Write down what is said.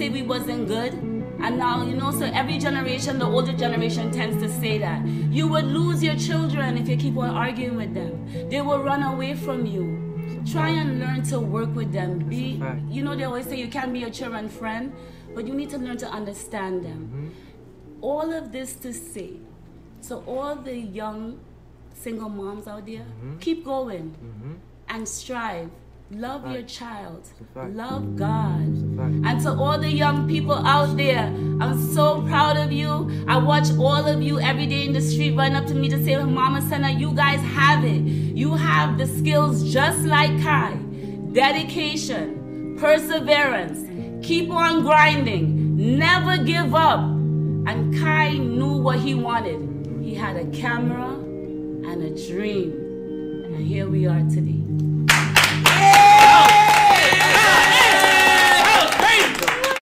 say we wasn't good. And now, you know, so every generation, the older generation tends to say that. You would lose your children if you keep on arguing with them. They will run away from you. Try and learn to work with them. Be, you know, they always say you can't be your children's friend, but you need to learn to understand them. Mm-hmm. All of this to say, so all the young single moms out there, Mm-hmm. keep going and strive. Love your child. Love God. And to all the young people out there, I'm so proud of you. I watch all of you every day in the street run up to me to say, Mama Cenat, you guys have it. You have the skills just like Kai. Dedication, perseverance, keep on grinding, never give up. And Kai knew what he wanted. He had a camera and a dream. And here we are today.